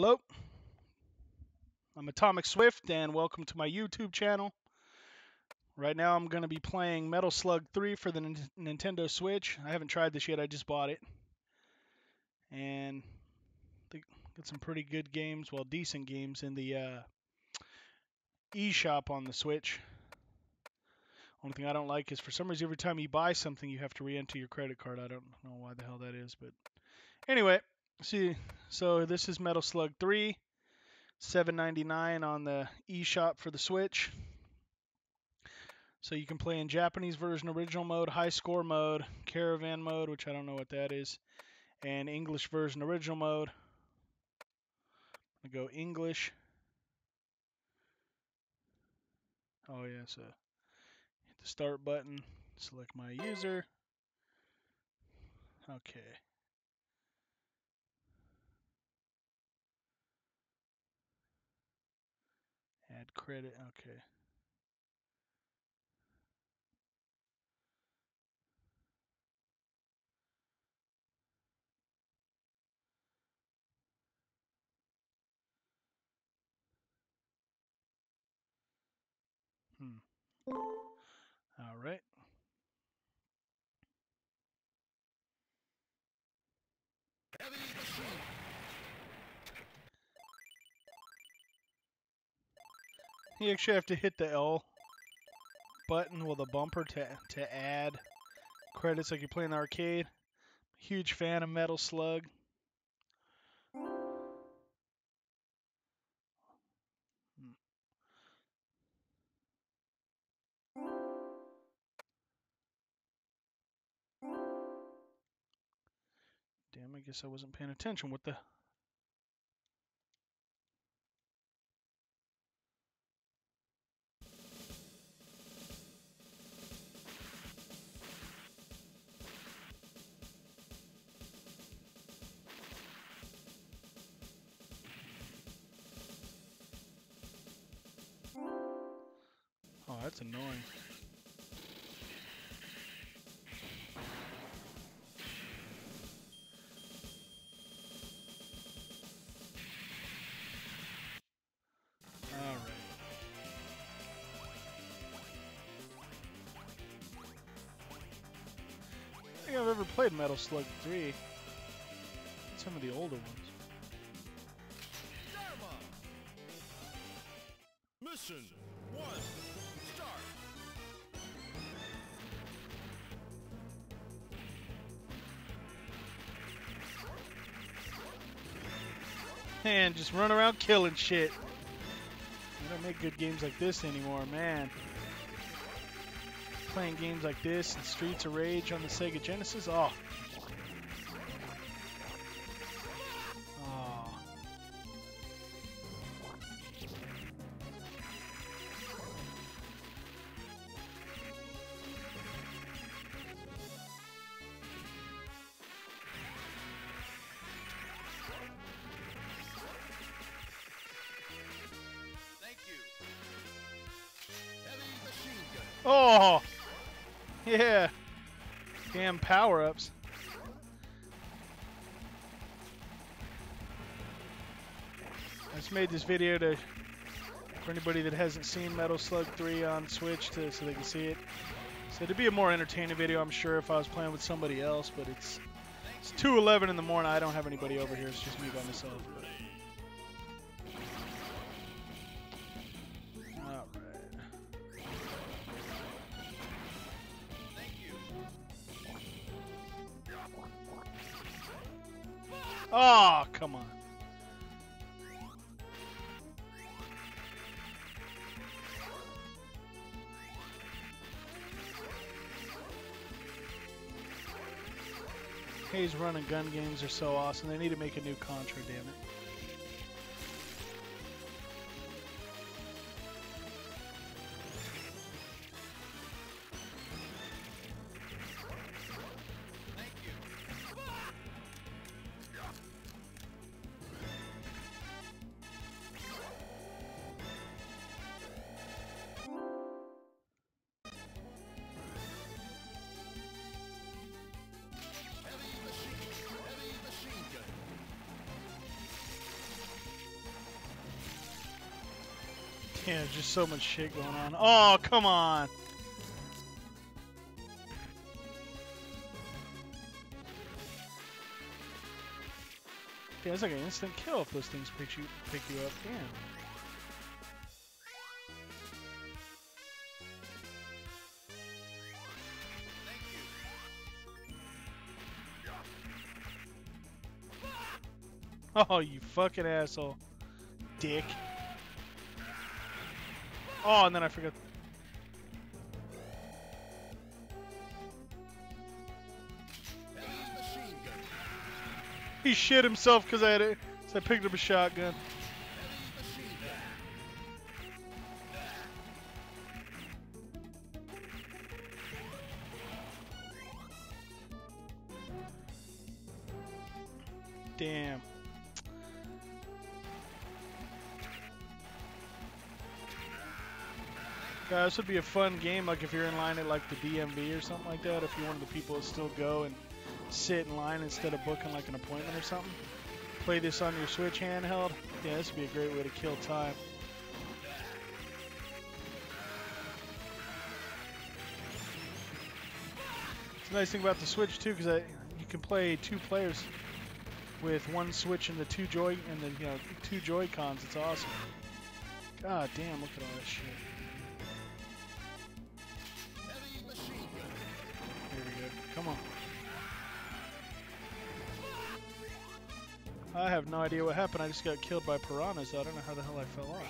Hello. I'm Atomic Swift, and welcome to my YouTube channel. Right now, I'm going to be playing Metal Slug 3 for the N Nintendo Switch. I haven't tried this yet, I just bought it. And got some pretty good games, well, decent games in the uh, eShop on the Switch. Only thing I don't like is for some reason, every time you buy something, you have to re enter your credit card. I don't know why the hell that is, but anyway, see, so this is Metal Slug 3. 7.99 on the eShop for the Switch. So you can play in Japanese version, original mode, high score mode, caravan mode, which I don't know what that is, and English version, original mode. I go English. Oh yeah, so hit the start button, select my user. Okay. Add credit, okay. Hmm. You actually have to hit the L button with a bumper to to add credits like you're playing the arcade. Huge fan of Metal Slug. Damn, I guess I wasn't paying attention. What the? That's annoying. I think I've ever played Metal Slug 3. Some of the older ones. Just run around killing shit. They don't make good games like this anymore, man. Playing games like this and Streets of Rage on the Sega Genesis. Oh. Oh! Yeah. Damn power-ups. I just made this video to for anybody that hasn't seen Metal Slug 3 on Switch to so they can see it. So to be a more entertaining video, I'm sure if I was playing with somebody else, but it's it's 2:11 in the morning. I don't have anybody over here. It's just me by myself. Oh, come on. Hayes Run and gun games are so awesome. They need to make a new Contra, damn it. Yeah, just so much shit going on. Oh, come on. Yeah, it's like an instant kill if those things pick you pick you up. Damn. Oh, you fucking asshole. Dick. Oh, and then I forgot. He shit himself because I had it. So I picked up a shotgun. Would be a fun game, like if you're in line at like the DMV or something like that. If you're one of the people that still go and sit in line instead of booking like an appointment or something. Play this on your Switch handheld. Yeah, this would be a great way to kill time. It's a nice thing about the Switch too, because you can play two players with one Switch and the two Joy and the you know two Joy Cons. It's awesome. God damn! Look at all that shit. I have no idea what happened. I just got killed by piranhas. I don't know how the hell I fell off.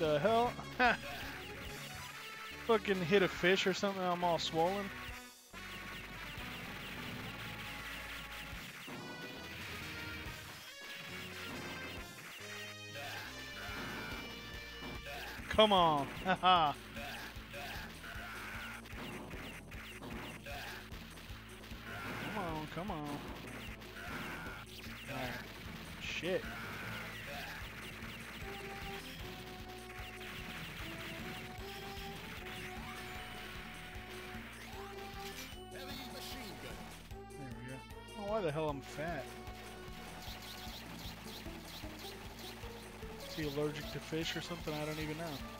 The hell? Fucking hit a fish or something. I'm all swollen. Come on. Haha. Come on, come Shit. Oh, why the hell I'm fat? Is he allergic to fish or something? I don't even know.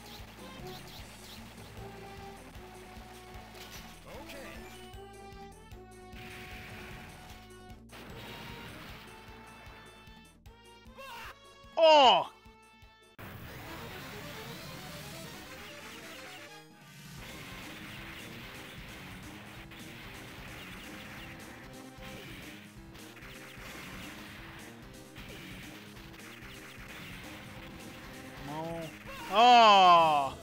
Oh!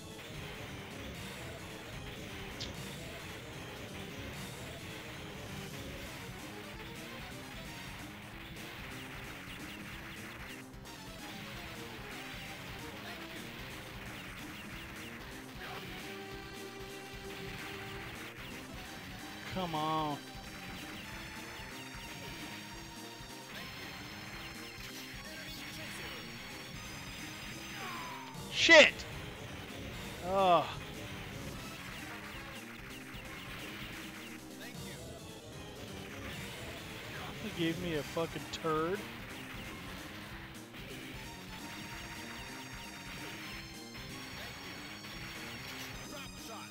Come on. Shit! Oh. Thank you. He gave me a fucking turd. Drop shot.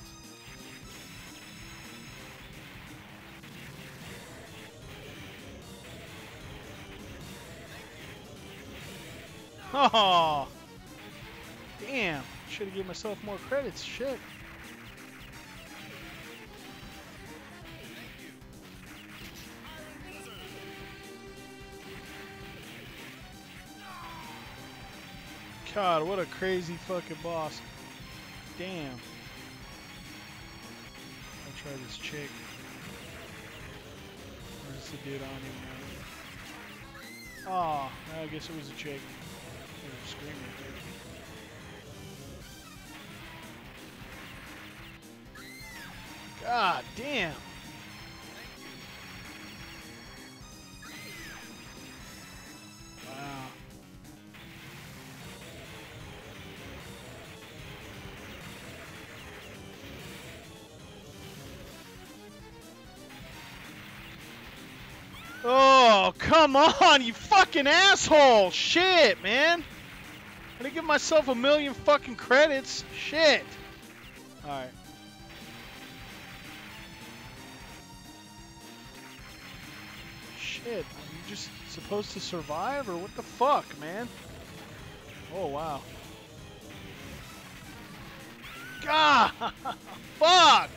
Oh! Damn. Should have gave myself more credits. Shit. God, what a crazy fucking boss. Damn. I'll try this chick. Where's the dude? I don't even know. Oh, I guess it was a chick. Screaming God damn. Wow. Oh! Come on, you fucking asshole! Shit, man! I didn't give myself a million fucking credits. Shit. Alright. Supposed to survive, or what the fuck, man? Oh, wow. God! fuck!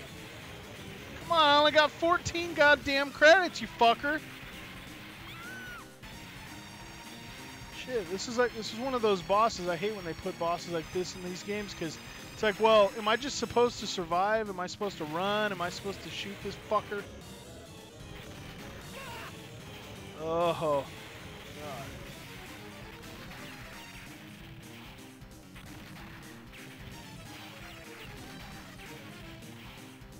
Come on, I only got 14 goddamn credits, you fucker! Shit, this is like this is one of those bosses. I hate when they put bosses like this in these games because it's like, well, am I just supposed to survive? Am I supposed to run? Am I supposed to shoot this fucker? Oh, God.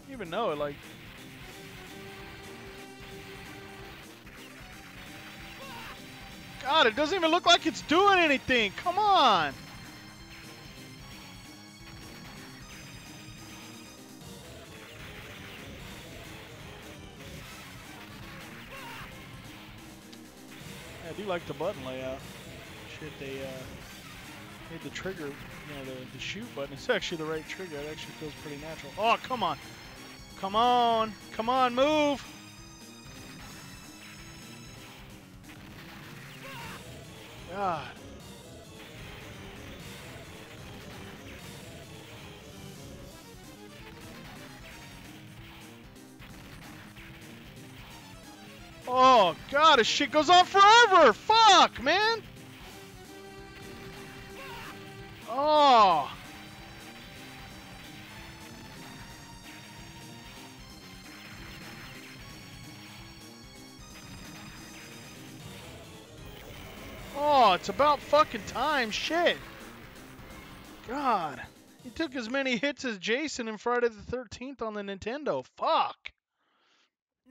You even know it, like. God, it doesn't even look like it's doing anything. Come on. I do like the button layout. Shit, they uh, made the trigger, you know, the, the shoot button. It's actually the right trigger. It actually feels pretty natural. Oh, come on. Come on. Come on, move. God. God, this shit goes on forever. Fuck, man. Oh. Oh, it's about fucking time. Shit. God. He took as many hits as Jason in Friday the 13th on the Nintendo. Fuck.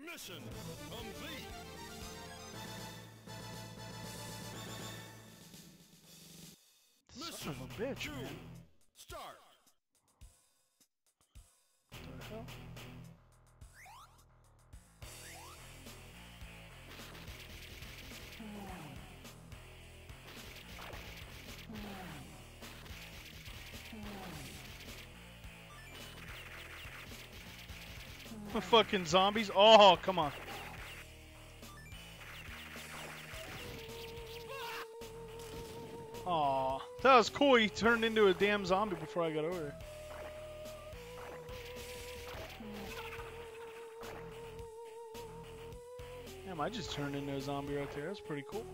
Mission complete. Son of a bitch, man. Start. What the hell? Fucking zombies. Oh, come on. That was cool. He turned into a damn zombie before I got over there. Damn, I just turned into a zombie right there. That's pretty cool.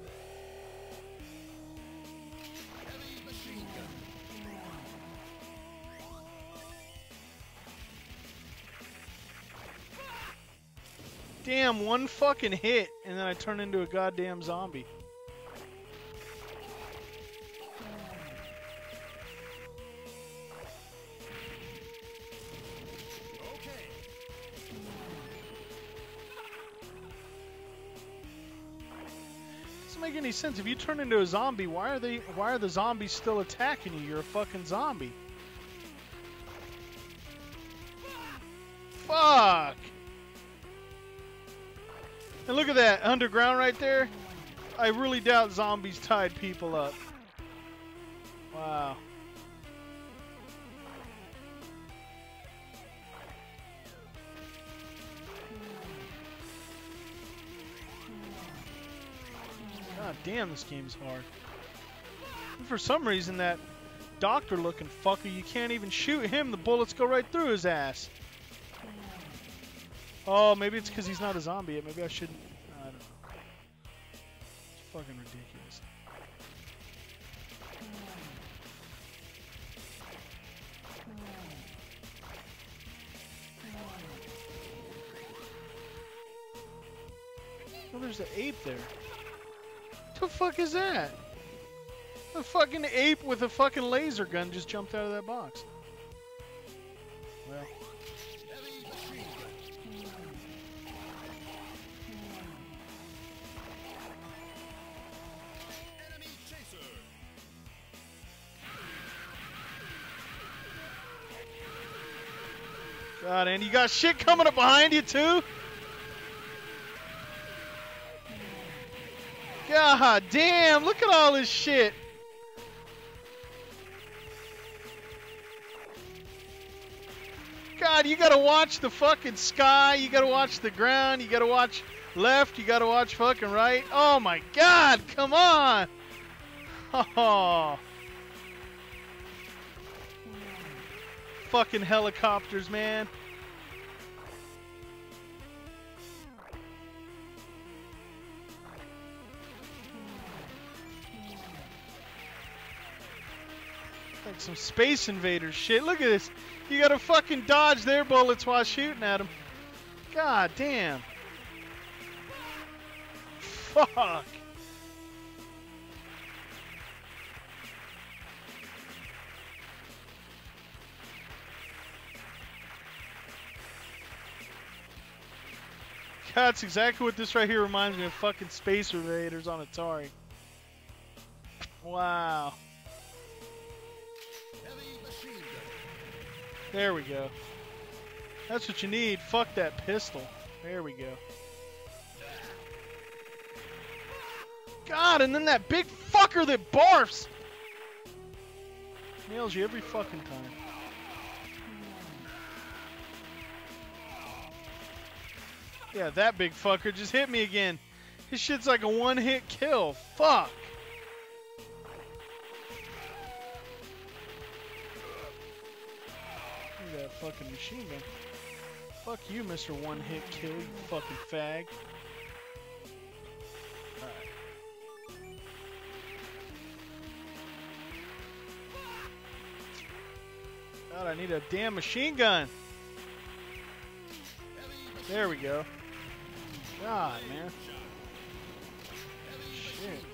Damn, one fucking hit, and then I turn into a goddamn zombie. Sense. If you turn into a zombie, why are they? Why are the zombies still attacking you? You're a fucking zombie. Fuck. And look at that underground right there. I really doubt zombies tied people up. Wow. Damn, this game's hard. And for some reason, that doctor-looking fucker, you can't even shoot him. The bullets go right through his ass. Oh, maybe it's because he's not a zombie. Maybe I shouldn't. I don't know. It's fucking ridiculous. Oh, there's an ape there. What the fuck is that? A fucking ape with a fucking laser gun just jumped out of that box. Well. God, and you got shit coming up behind you too? God damn, look at all this shit. God, you gotta watch the fucking sky, you gotta watch the ground, you gotta watch left, you gotta watch fucking right. Oh my god, come on! Oh. Fucking helicopters, man. Some Space Invaders shit. Look at this. You gotta fucking dodge their bullets while shooting at them. God damn. Fuck. That's exactly what this right here reminds me of fucking Space Invaders on Atari. Wow. There we go. That's what you need. Fuck that pistol. There we go. God, and then that big fucker that barfs. Nails you every fucking time. Yeah, that big fucker just hit me again. His shit's like a one hit kill. Fuck. Fucking machine gun. Fuck you, Mr. One Hit Kill, you fucking fag. God, I need a damn machine gun. There we go. God, man. Shit.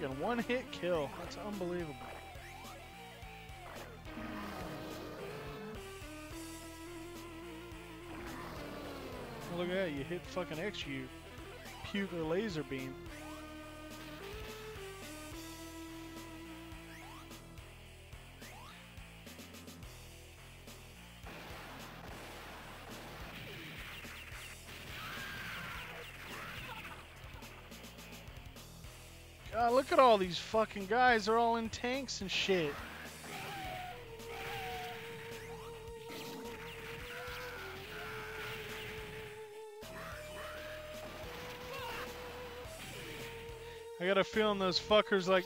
Fucking one hit kill. That's unbelievable. Look at that, you hit fucking X, you puke a laser beam. Look at all these fucking guys. They're all in tanks and shit. I got a feeling those fuckers like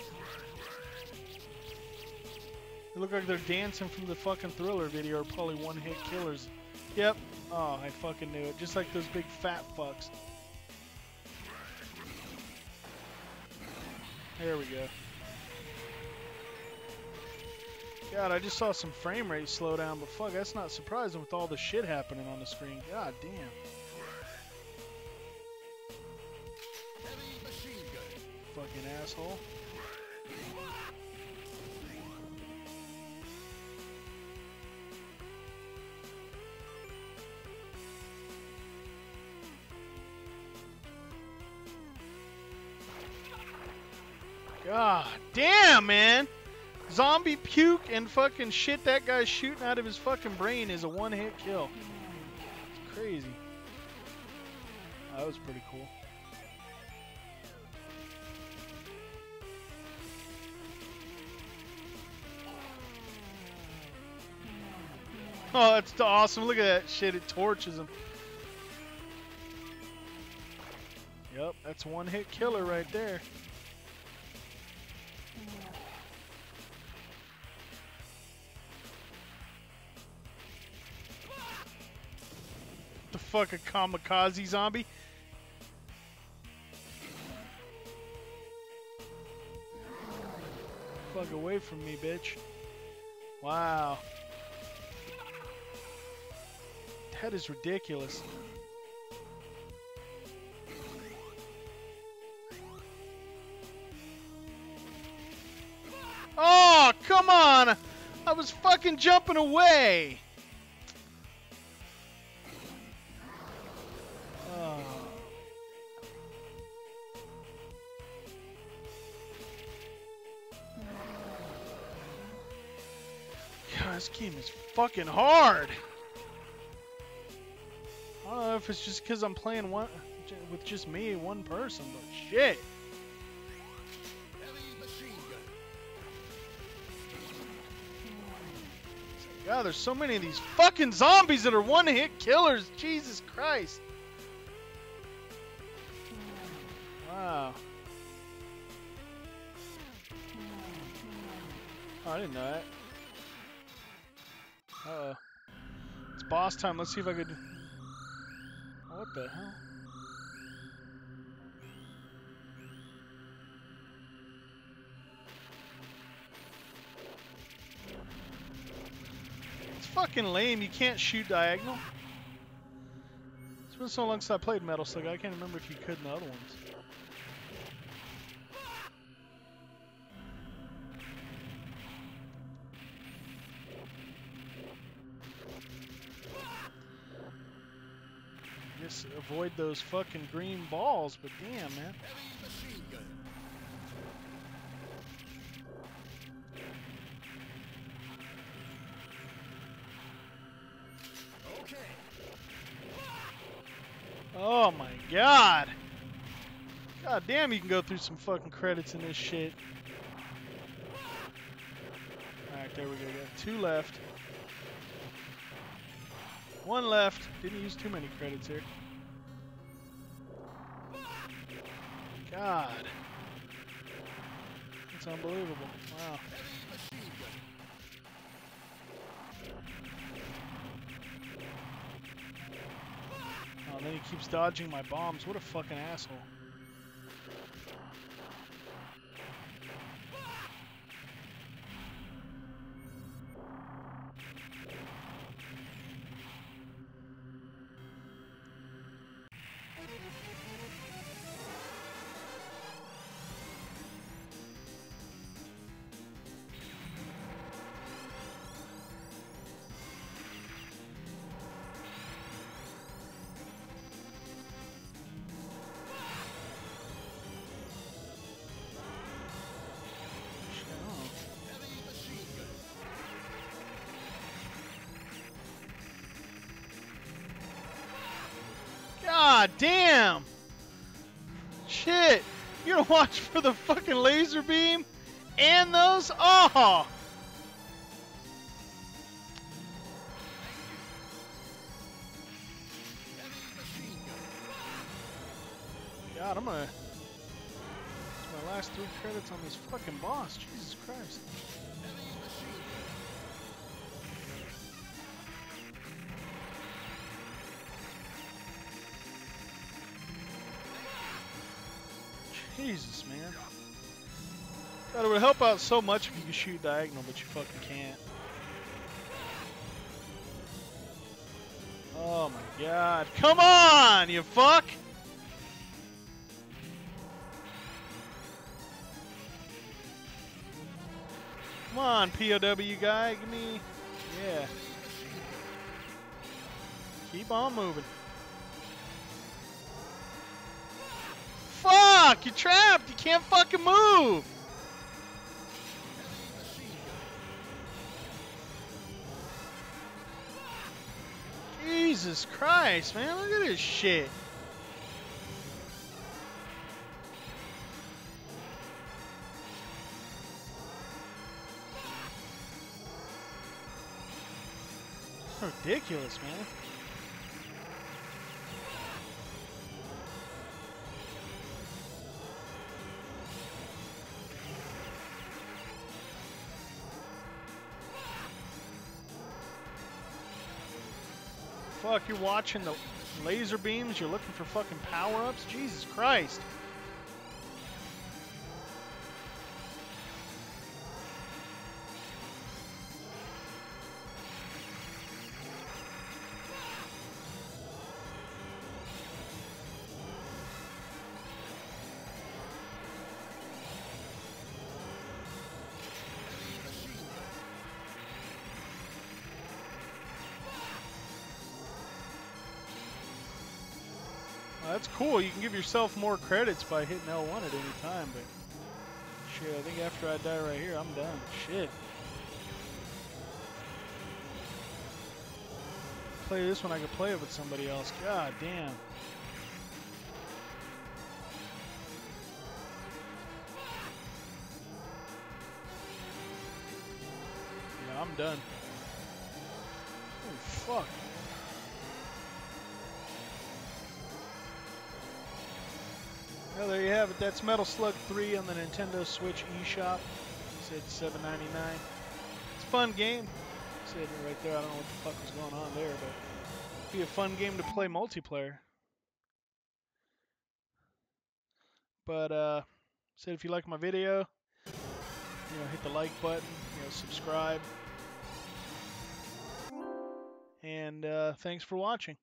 they look like they're dancing from the fucking thriller video are probably one hit killers. Yep. Oh, I fucking knew it. Just like those big fat fucks. There we go. God, I just saw some frame rate slow down, but fuck, that's not surprising with all the shit happening on the screen. God damn. Fucking asshole. God damn, man. Zombie puke and fucking shit that guy's shooting out of his fucking brain is a one hit kill. It's crazy. That was pretty cool. Oh, that's awesome. Look at that shit. It torches him. Yep, that's one hit killer right there. The fuck a kamikaze zombie? Fuck away from me, bitch. Wow. That is ridiculous. Oh, come on! I was fucking jumping away! Fucking hard. I don't know if it's just because I'm playing one with just me, one person, but shit. God, there's so many of these fucking zombies that are one-hit killers. Jesus Christ. Wow. Oh, I didn't know that. Boss time. Let's see if I could... Oh, what the hell? It's fucking lame. You can't shoot diagonal. It's been so long since I played Metal Slug. I can't remember if you could in the other ones. Just avoid those fucking green balls, but damn, man. Oh my god. God damn, you can go through some fucking credits in this shit. Alright, there we go. Got two left. One left. Didn't use too many credits here. God. It's unbelievable. Wow. Oh, then he keeps dodging my bombs. What a fucking asshole. Shit! You're gonna watch for the fucking laser beam and those? Oh! God, I'm gonna. It's my last three credits on this fucking boss. Jesus Christ. Jesus, man. It would help out so much if you could shoot diagonal, but you fucking can't. Oh my god. Come on, you fuck! Come on, POW guy, give me. Yeah. Keep on moving. You're trapped! You can't fucking move! Jesus Christ, man, look at this shit. Ridiculous, man. Fuck, you're watching the laser beams, you're looking for fucking power ups? Jesus Christ. Cool. You can give yourself more credits by hitting L1 at any time, but shit, I think after I die right here, I'm done. Shit. play this one, I could play it with somebody else. God damn. Yeah, I'm done. Oh fuck. Well, there you have it. That's Metal Slug 3 on the Nintendo Switch eShop. Said 7.99. It's a fun game. Said it right there. I don't know what the fuck was going on there, but it'd be a fun game to play multiplayer. But uh, said if you like my video, you know, hit the like button, you know, subscribe, and uh, thanks for watching.